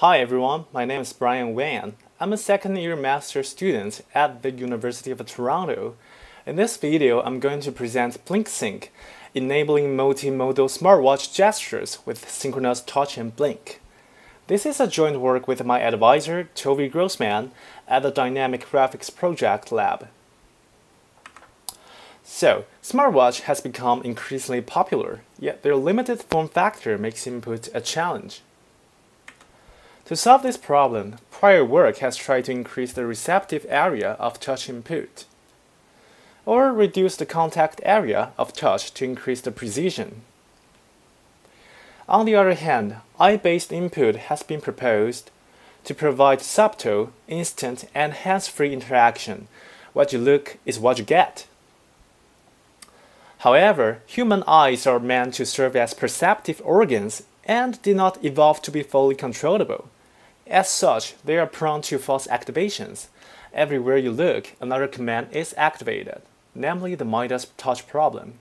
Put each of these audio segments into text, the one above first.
Hi everyone, my name is Bryan Wang. I'm a second year master student at the University of Toronto. In this video, I'm going to present BlyncSync, enabling multimodal smartwatch gestures with synchronous touch and blink. This is a joint work with my advisor, Tovi Grossman, at the Dynamic Graphics Project Lab. So, smartwatch has become increasingly popular, yet their limited form factor makes input a challenge. To solve this problem, prior work has tried to increase the receptive area of touch input, or reduce the contact area of touch to increase the precision. On the other hand, eye-based input has been proposed to provide subtle, instant, and hands-free interaction. What you look is what you get. However, human eyes are meant to serve as perceptive organs and did not evolve to be fully controllable. As such, they are prone to false activations. Everywhere you look, another command is activated, namely the Midas touch problem.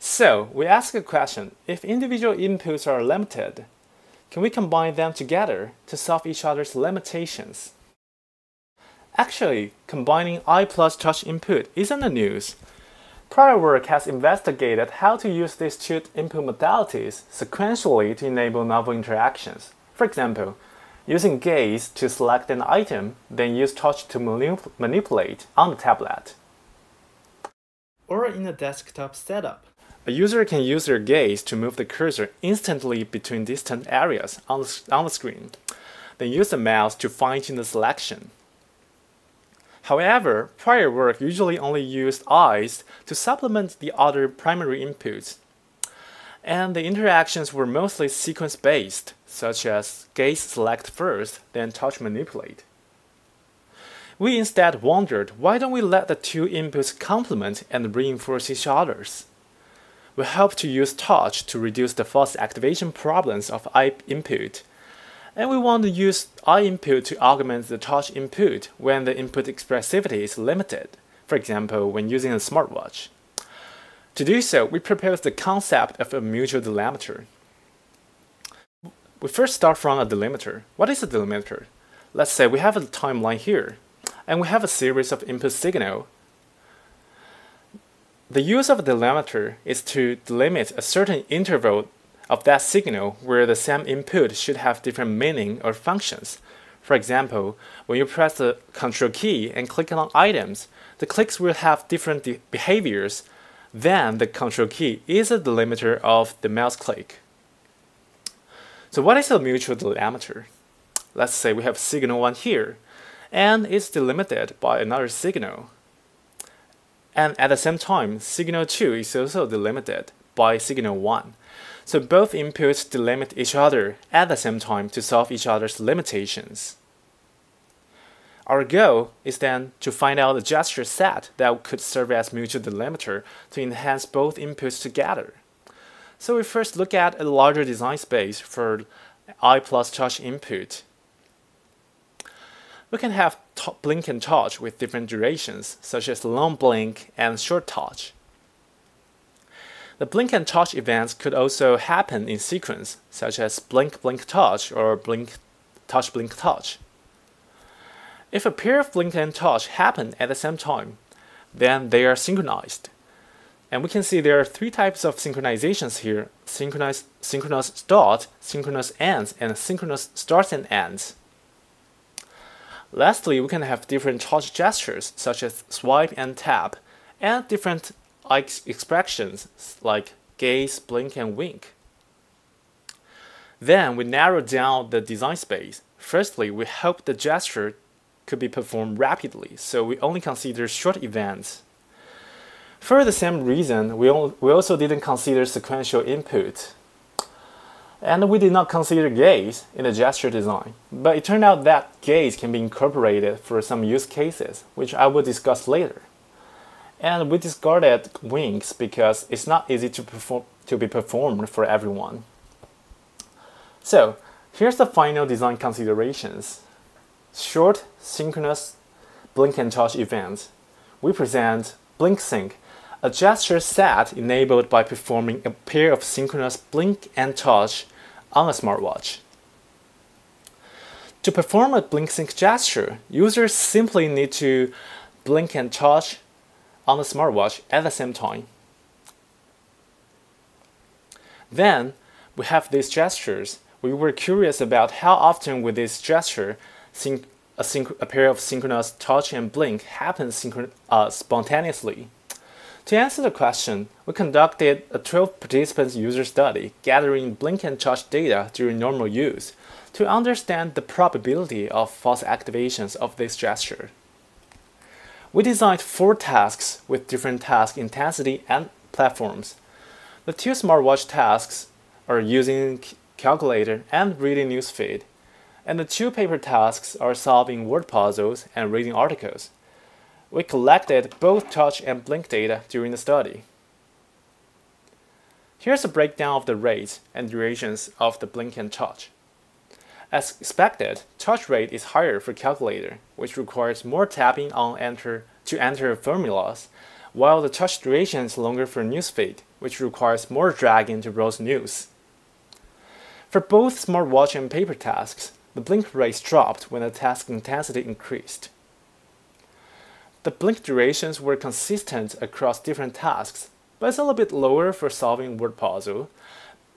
So, we ask a question, if individual inputs are limited, can we combine them together to solve each other's limitations? Actually, combining eye plus touch input isn't the news. Prior work has investigated how to use these two input modalities sequentially to enable novel interactions. For example, Using gaze to select an item, then use touch to manip manipulate on the tablet. Or in a desktop setup. A user can use their gaze to move the cursor instantly between distant areas on the, on the screen, then use the mouse to fine-tune the selection. However, prior work usually only used eyes to supplement the other primary inputs and the interactions were mostly sequence-based, such as gaze select first, then touch manipulate. We instead wondered why don't we let the two inputs complement and reinforce each other's? We hope to use touch to reduce the false activation problems of eye input, and we want to use eye input to augment the touch input when the input expressivity is limited, for example, when using a smartwatch. To do so, we propose the concept of a mutual delimiter. We first start from a delimiter. What is a delimiter? Let's say we have a timeline here, and we have a series of input signal. The use of a delimiter is to delimit a certain interval of that signal where the same input should have different meaning or functions. For example, when you press the Control key and click on items, the clicks will have different behaviors then the control key is a delimiter of the mouse click. So what is a mutual delimiter? Let's say we have signal 1 here, and it's delimited by another signal. And at the same time, signal 2 is also delimited by signal 1. So both inputs delimit each other at the same time to solve each other's limitations. Our goal is then to find out a gesture set that could serve as mutual delimiter to enhance both inputs together. So we first look at a larger design space for eye plus touch input. We can have blink and touch with different durations, such as long blink and short touch. The blink and touch events could also happen in sequence, such as blink blink touch or blink touch blink touch. If a pair of blink and touch happen at the same time, then they are synchronized. And we can see there are three types of synchronizations here, synchronous, synchronous start, synchronous ends, and synchronous starts and ends. Lastly, we can have different touch gestures, such as swipe and tap, and different eye expressions like gaze, blink, and wink. Then we narrow down the design space. Firstly, we hope the gesture could be performed rapidly, so we only consider short events. For the same reason, we, we also didn't consider sequential input. And we did not consider gaze in the gesture design, but it turned out that gaze can be incorporated for some use cases, which I will discuss later. And we discarded winks because it's not easy to, perform, to be performed for everyone. So, here's the final design considerations short synchronous blink and touch events, we present BlyncSync, a gesture set enabled by performing a pair of synchronous blink and touch on a smartwatch. To perform a BlyncSync gesture, users simply need to blink and touch on the smartwatch at the same time. Then, we have these gestures. We were curious about how often with this gesture, a, a, pair of synchronous touch and blink happens uh, spontaneously. To answer the question, we conducted a 12 participants user study gathering blink and touch data during normal use to understand the probability of false activations of this gesture. We designed four tasks with different task intensity and platforms. The two smartwatch tasks are using calculator and reading newsfeed, and the two paper tasks are solving word puzzles and reading articles. We collected both touch and blink data during the study. Here's a breakdown of the rates and durations of the blink and touch. As expected, touch rate is higher for calculator, which requires more tapping on enter to enter formulas, while the touch duration is longer for newsfeed, which requires more dragging to browse news. For both smartwatch and paper tasks, the blink rates dropped when the task intensity increased. The blink durations were consistent across different tasks, but it's a little bit lower for solving word puzzle.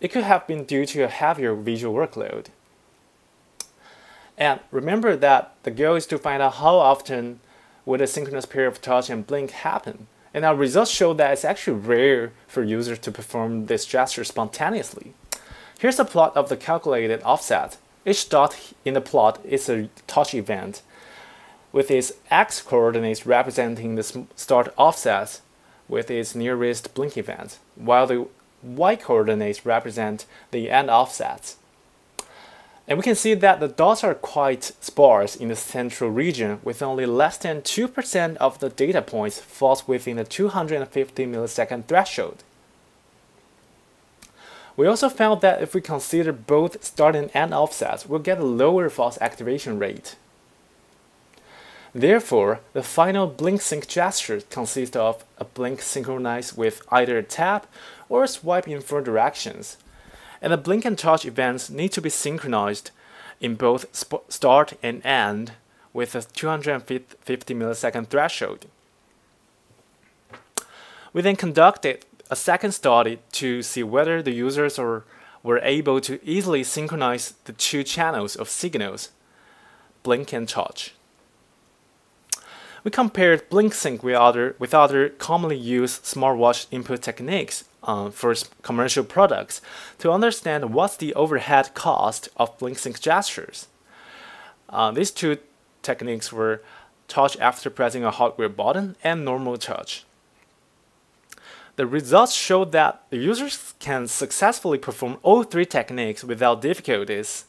It could have been due to a heavier visual workload. And remember that the goal is to find out how often would a synchronous pair of touch and blink happen. And our results show that it's actually rare for users to perform this gesture spontaneously. Here's a plot of the calculated offset. Each dot in the plot is a touch event, with its x coordinates representing the start offset with its nearest blink event, while the y coordinates represent the end offsets. And we can see that the dots are quite sparse in the central region with only less than 2% of the data points falls within the 250 millisecond threshold. We also found that if we consider both start and offsets, we'll get a lower false activation rate. Therefore, the final BlyncSync gesture consists of a blink synchronized with either a tap or a swipe in four directions. And the blink and touch events need to be synchronized in both start and end with a 250 millisecond threshold. We then conducted a second study to see whether the users are, were able to easily synchronize the two channels of signals, blink and touch we compared BlyncSync with other, with other commonly used smartwatch input techniques uh, for commercial products to understand what's the overhead cost of BlyncSync gestures. Uh, these two techniques were touch after pressing a hardware button and normal touch. The results showed that the users can successfully perform all three techniques without difficulties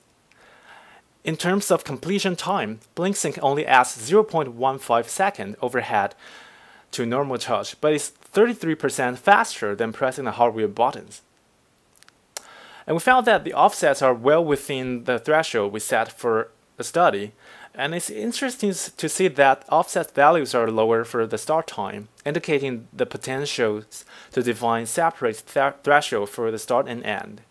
in terms of completion time, BlyncSync only adds 0.15 second overhead to normal touch, but is 33% faster than pressing the hardware buttons. And we found that the offsets are well within the threshold we set for the study, and it's interesting to see that offset values are lower for the start time, indicating the potential to define separate th threshold for the start and end.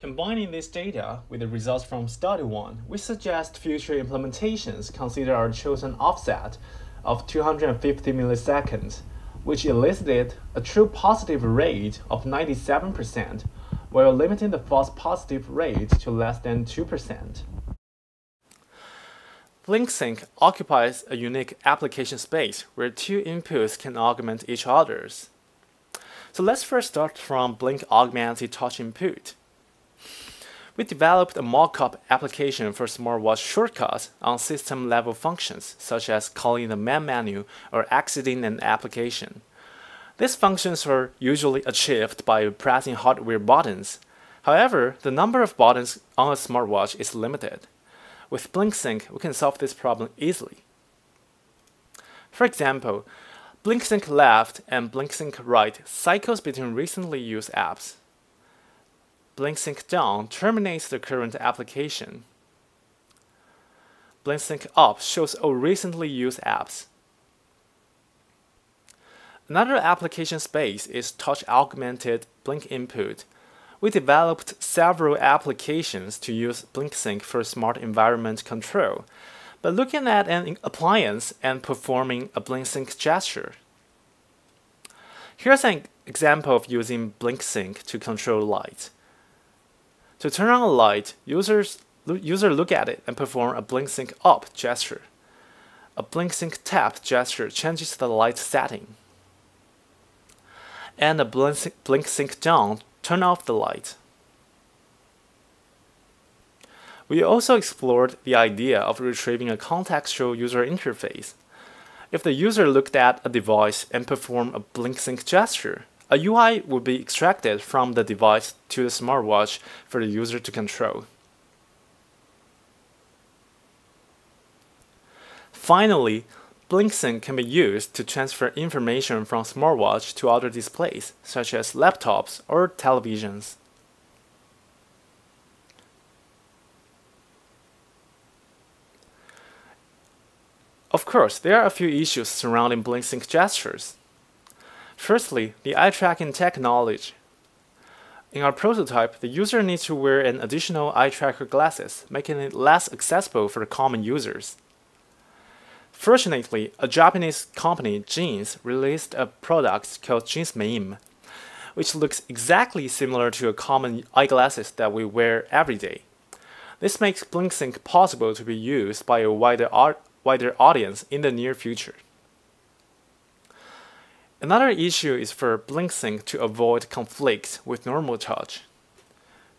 Combining this data with the results from Study 1, we suggest future implementations consider our chosen offset of 250 milliseconds, which elicited a true positive rate of 97%, while limiting the false positive rate to less than 2%. BlyncSync occupies a unique application space where two inputs can augment each other's. So let's first start from Blink Augmented Touch Input we developed a mock-up application for smartwatch shortcuts on system-level functions, such as calling the main menu or exiting an application. These functions are usually achieved by pressing hardware buttons. However, the number of buttons on a smartwatch is limited. With BlyncSync, we can solve this problem easily. For example, BlyncSync left and BlyncSync right cycles between recently used apps. BlyncSync down terminates the current application. BlyncSync up shows all recently used apps. Another application space is touch augmented blink input, we developed several applications to use BlyncSync for smart environment control, by looking at an appliance and performing a BlyncSync gesture. Here's an example of using BlyncSync to control light. To turn on a light, users user look at it and perform a BlyncSync up gesture. A BlyncSync tap gesture changes the light setting. And a BlyncSync, down turn off the light. We also explored the idea of retrieving a contextual user interface. If the user looked at a device and performed a BlyncSync gesture, a UI would be extracted from the device to the smartwatch for the user to control. Finally, BlyncSync can be used to transfer information from smartwatch to other displays, such as laptops or televisions. Of course, there are a few issues surrounding BlyncSync gestures. Firstly, the eye tracking technology. In our prototype, the user needs to wear an additional eye tracker glasses, making it less accessible for common users. Fortunately, a Japanese company, JINS, released a product called JINS MEME, which looks exactly similar to a common eyeglasses that we wear every day. This makes BlyncSync possible to be used by a wider, wider audience in the near future. Another issue is for BlyncSync to avoid conflict with normal touch.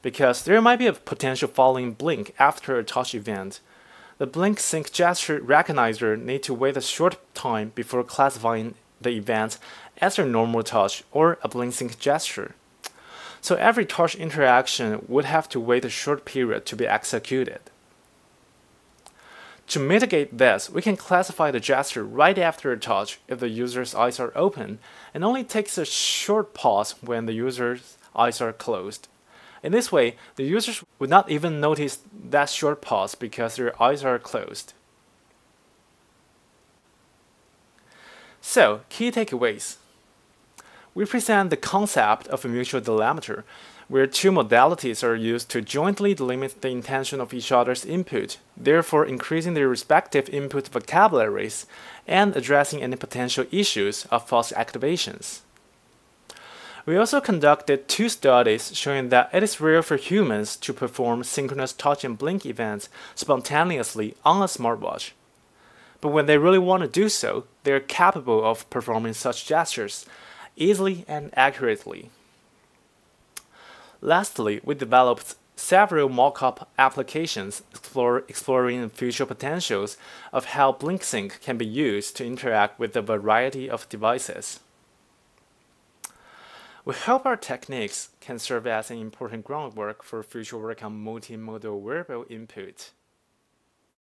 Because there might be a potential falling blink after a touch event, the BlyncSync gesture recognizer need to wait a short time before classifying the event as a normal touch or a BlyncSync gesture. So every touch interaction would have to wait a short period to be executed. To mitigate this, we can classify the gesture right after a touch if the user's eyes are open and only takes a short pause when the user's eyes are closed. In this way, the users would not even notice that short pause because their eyes are closed. So, key takeaways. We present the concept of a mutual delimiter, where two modalities are used to jointly delimit the intention of each other's input, therefore increasing their respective input vocabularies and addressing any potential issues of false activations. We also conducted two studies showing that it is rare for humans to perform synchronous touch and blink events spontaneously on a smartwatch. But when they really want to do so, they are capable of performing such gestures easily and accurately. Lastly, we developed several mock-up applications explore, exploring the future potentials of how BlyncSync can be used to interact with a variety of devices. We hope our techniques can serve as an important groundwork for future work on multimodal wearable input.